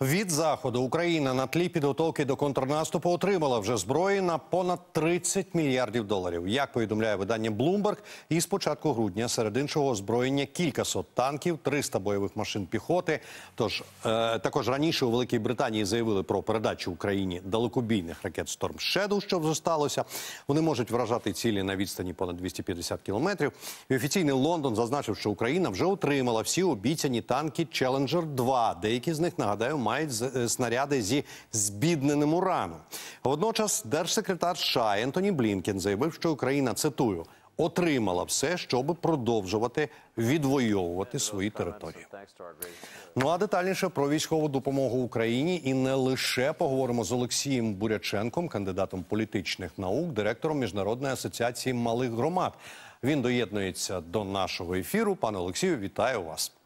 Від заходу Україна на тлі підготовки до контрнаступу отримала вже зброї на понад 30 мільярдів доларів. Як повідомляє видання Bloomberg, із початку грудня серед іншого озброєння кількасот танків, 300 бойових машин піхоти. Тож е, також раніше у Великій Британії заявили про передачу Україні далекобійних ракет Storm Shadow, що вже сталося. Вони можуть вражати цілі на відстані понад 250 кілометрів. І офіційний Лондон зазначив, що Україна вже отримала всі обіцяні танки Challenger 2 Деякі з них нагадаю мають е, снаряди зі збідненим ураном. Водночас держсекретар США Ентоні Блінкен заявив, що Україна цитую отримала все, щоб продовжувати відвоювати свої території. Ну а детальніше про військову допомогу Україні і не лише поговоримо з Олексієм Буряченком, кандидатом політичних наук, директором міжнародної асоціації малих громад. Він доєднується до нашого ефіру. Пане Олексію, вітаю вас.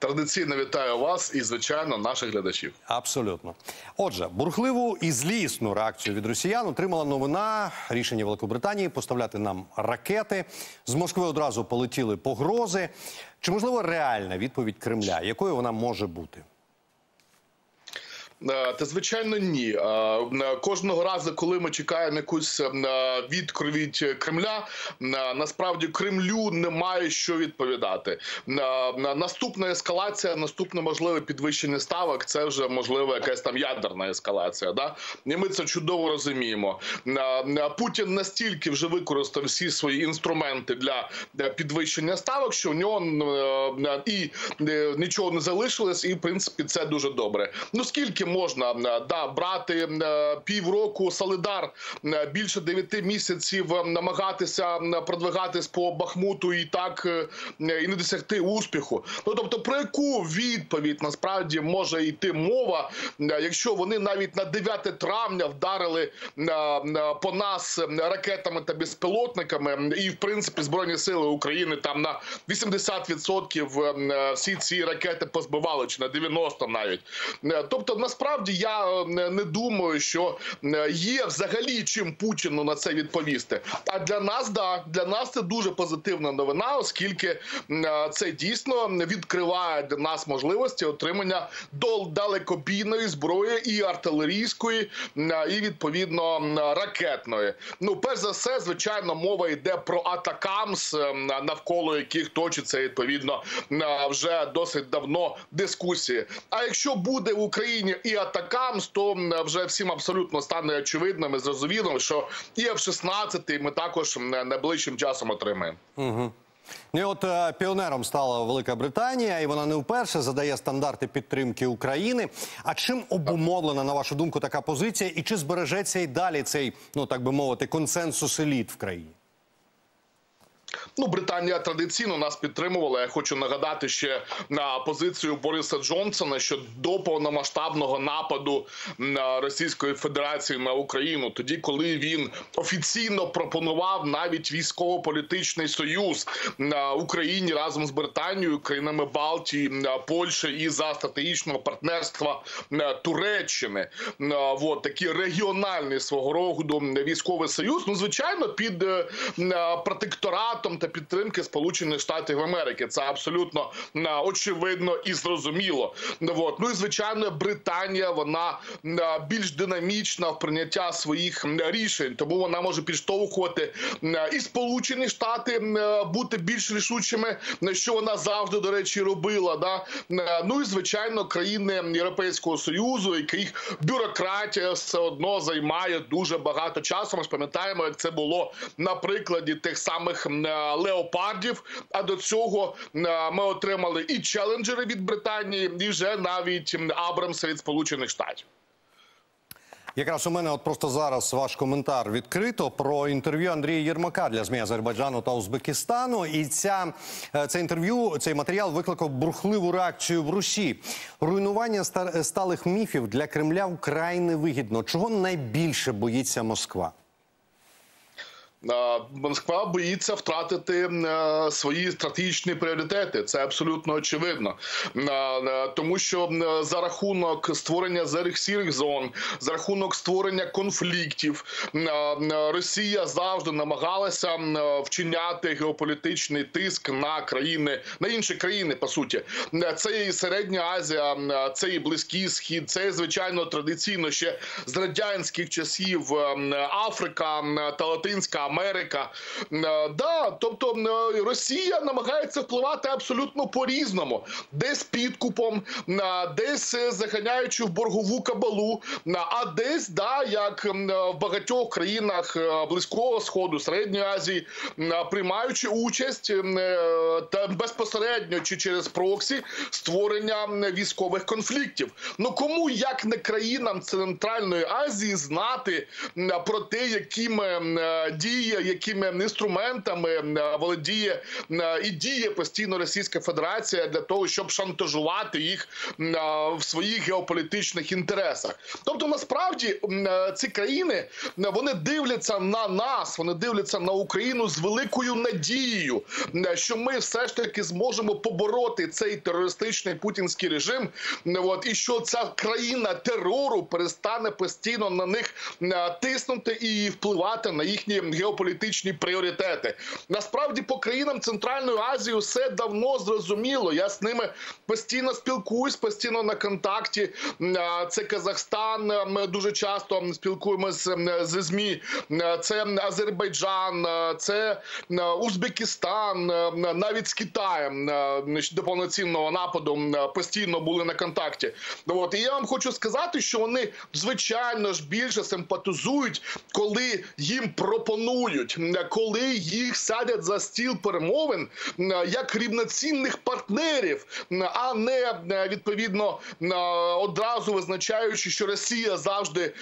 Традиційно вітаю вас і, звичайно, наших глядачів. Абсолютно. Отже, бурхливу і злісну реакцію від росіян отримала новина рішення Великобританії поставляти нам ракети. З Москви одразу полетіли погрози. Чи можливо реальна відповідь Кремля? Якою вона може бути? Е, Та звичайно, ні. Е, Кожного разу, коли ми чекаємо якусь е, відповідь Кремля, насправді Кремлю немає що відповідати. Наступна ескалація, наступне можливе підвищення ставок. Це вже можливо якась там ядерна ескалація. Да? І ми це чудово розуміємо. Путін настільки вже використав всі свої інструменти для підвищення ставок, що в нього і нічого не залишилось, і в принципі це дуже добре. Ну скільки можна е, да брати е, півроку Солидар, е, більше дев'яти місяців намагатися продвигатись по Бахмуту і так і не досягти успіху. Ну тобто, про яку відповідь насправді може йти мова, якщо вони навіть на 9 травня вдарили по нас ракетами та безпілотниками, і в принципі збройні сили України там на 80% е, всі ці ракети позбивали, чи на 90 навіть. Тобто, насправді я е, не думаю, що е, є взагалі чим Путіну на це відповісти. А для нас да для нас це дуже позитивна новина, оскільки е, це дійсно відкриває для нас можливості отримання далекобійної зброї і артилерійської, е, і відповідно ракетної. Ну, перш за все, звичайно, мова йде про атакамс, е, навколо яких точиться відповідно е, вже досить давно дискусії. А якщо буде в Україні і атакамс, то вже всім абсолютно стане очевидним і зрозумілим, що і F-16 ми також м, найближчим часом отримаємо. Ну і от е, піонером стала Велика Британія, і вона не вперше задає стандарти підтримки України. А чим обумовлена, на вашу думку, така позиція? І чи збережеться і далі цей, ну так би мовити, консенсус еліт в країні? Ну, Британія традиційно нас підтримувала. Я хочу нагадати ще на позицію Бориса Джонсона, що до повномасштабного нападу на Російської Федерації на Україну, тоді коли він офіційно пропонував навіть військово-політичний союз на Україні разом з Британією, країнами Балтії, Польщі і за стратегічного партнерства Туреччини. На, Вот такий регіональний свого роду військовий союз. Ну звичайно, під е, на, протекторатом та підтримки Сполучених Штатів Америки. Це абсолютно на, очевидно і зрозуміло. Вот. Ну і звичайно, Британія вона більш динамічна в прийняття своїх рішень, тому вона може підштовхувати і Сполучені Штати бути більш рішучими, що вона завжди до речі робила. Да? Ну і звичайно, країни Європейського союзу, яких бюрократія все одно займає дуже багато часу. Ми ж пам'ятаємо, як це було на прикладі тих самих леопардів. А до цього ми отримали і челенджери від Британії, і вже навіть м, Абрамси від Сполучених Штатів. Якраз у мене от просто зараз ваш коментар відкрито про інтерв'ю Андрія Єрмака для ЗМІ Азербайджану та Узбекистану. І ця е, це інтерв'ю, цей матеріал викликав бурхливу реакцію в Русі. Руйнування сталих міфів для Кремля вкрай невигідно. Чого найбільше боїться Москва? Москва боїться втратити свої стратегічні пріоритети. Це абсолютно очевидно, тому що за рахунок створення зарих сірих зон, за рахунок створення конфліктів, Росія завжди намагалася вчиняти геополітичний тиск на країни на інші країни. По суті, це і середня Азія, це і близький схід, це звичайно традиційно ще з радянських часів Африка та Латинська. Америка. Е, да, тобто е, Росія намагається впливати абсолютно по різному, десь підкупом, е, десь заганяючи в боргову кабалу, а десь да, як в багатьох країнах близького сходу, середньої Азії, приймаючи участь та безпосередньо чи через проксі створення військових конфліктів. Ну кому як не країнам Центральної Азії знати про те, якими діями діє, якими інструментами володіє і діє постійно Російська Федерація для того, щоб шантажувати їх в своїх геополітичних інтересах. Тобто, насправді ці країни вони дивляться на нас, вони дивляться на Україну з великою надією, що ми все ж таки зможемо побороти цей терористичний путінський режим. От і що ця країна терору перестане постійно на них тиснути і впливати на їхні геополітичні геополітичні пріоритети. Насправді по країнам Центральної Азії все давно зрозуміло. Я з ними постійно спілкуюсь, постійно на контакті. Це Казахстан. Ми дуже часто спілкуємося з змі. Це Азербайджан, це Узбекистан, навіть з Китаєм до повноцінного нападу постійно були на контакті. От і я вам хочу сказати, що вони звичайно ж більше симпатизують, коли їм пропонують пропонують, коли їх садять за стіл перемовин як рівноцінних партнерів, а не відповідно одразу визначаючи, що Росія завжди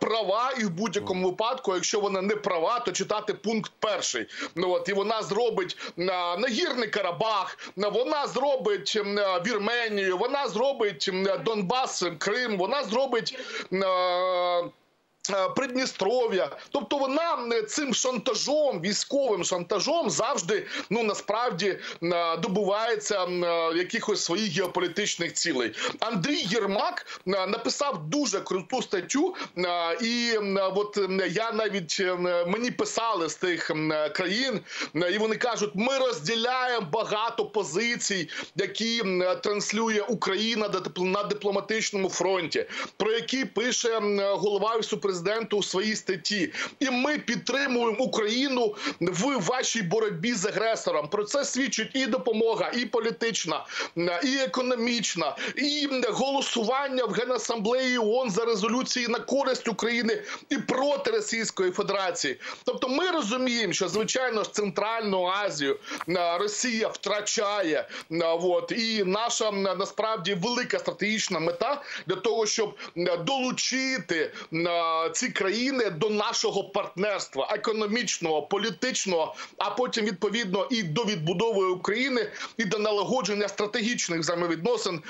права, і в будь-якому випадку, якщо вона не права, то читати пункт перший. Ну от і вона зробить нагірний Карабах, вона зробить Вірменію, вона зробить Донбас, Крим, вона зробить. Е, Придністров'я, тобто вона цим шантажом, військовим шантажом завжди ну насправді е, добувається е, якихось своїх геополітичних цілей. Андрій Єрмак написав дуже круту статтю, і от я навіть мені писали з тих країн, і вони кажуть: ми розділяємо багато позицій, які транслює Україна на дипломатичному фронті, про які пише голова президента президенту у своїй статті, і ми підтримуємо Україну в вашій боротьбі з агресором. Про це свідчить і допомога, і політична, і економічна, і голосування в генасамблеї ООН за резолюції на користь України і проти Російської Федерації. Тобто, ми розуміємо, що звичайно ж центральну Азію Росія втрачає. От і наша насправді велика стратегічна мета для того, щоб долучити ці країни до нашого партнерства економічного, політичного, а потім відповідно і до відбудови України, і до налагодження стратегічних взаємовідносин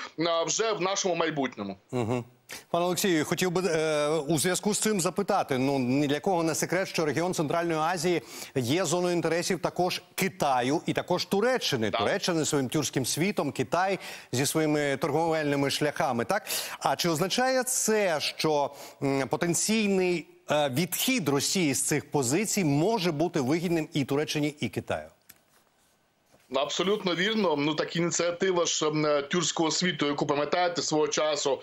вже в нашому майбутньому. Угу. Пане Олексію, хотів би е, у зв'язку з цим запитати: ну ні для кого не секрет, що регіон Центральної Азії є зоною інтересів також Китаю і також Туреччини. Так. Туреччини своїм тюркським світом, Китай зі своїми торговельними шляхами. Так а чи означає це, що м, потенційний е, відхід Росії з цих позицій може бути вигідним і Туреччині, і Китаю? Абсолютно вірно. Ну так ініціатива ж тюркського світу, яку пам'ятаєте свого часу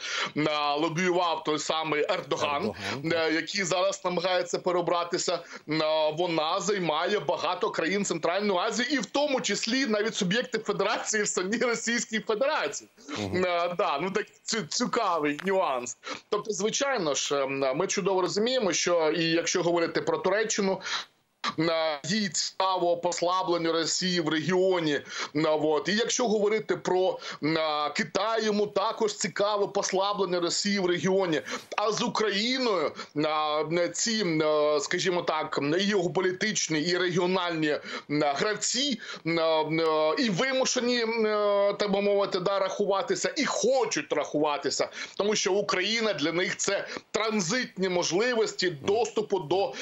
лобіював той самий Ердоган, Ердоган який зараз намагається перебратися. Вона займає багато країн Центральної Азії, і в тому числі навіть суб'єкти Федерації в самій Російській Федерації. Угу. Да, ну так цікавий нюанс. Тобто, звичайно ж, ми чудово розуміємо, що і якщо говорити про Туреччину, їй цікаво послаблення Росії в регіоні. От. І якщо говорити про Китай, йому також цікаво послаблення Росії в регіоні. А з Україною ці, скажімо так, і геополітичні і регіональні гравці і вимушені, так би мовити, да, рахуватися, і хочуть рахуватися, тому що Україна для них це транзитні можливості доступу до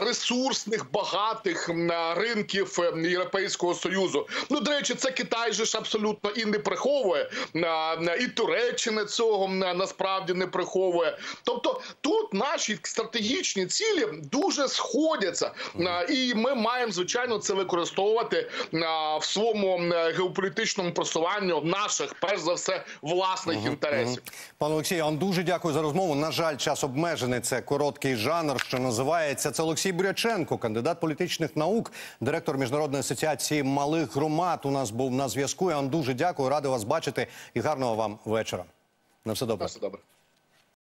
ресурсних багатих ринків е, Європейського союзу. Ну до речі, це Китай же ж абсолютно і не приховує, е, і Туреччина цього насправді не приховує. Тобто тут наші стратегічні цілі дуже сходяться, Е, і ми маємо звичайно це використовувати е, в своєму м, геополітичному просуванню наших, перш за все, власних інтересів. Пане Олексію, я вам дуже дякую за розмову. На жаль, час обмежений. Це короткий жанр, що називається. Це Олексій Буряченко, кандидат політичних наук, директор міжнародної асоціації малих громад. У нас був на зв'язку. Я вам дуже дякую. Радий вас бачити і гарного вам вечора. На все добре. Все добре.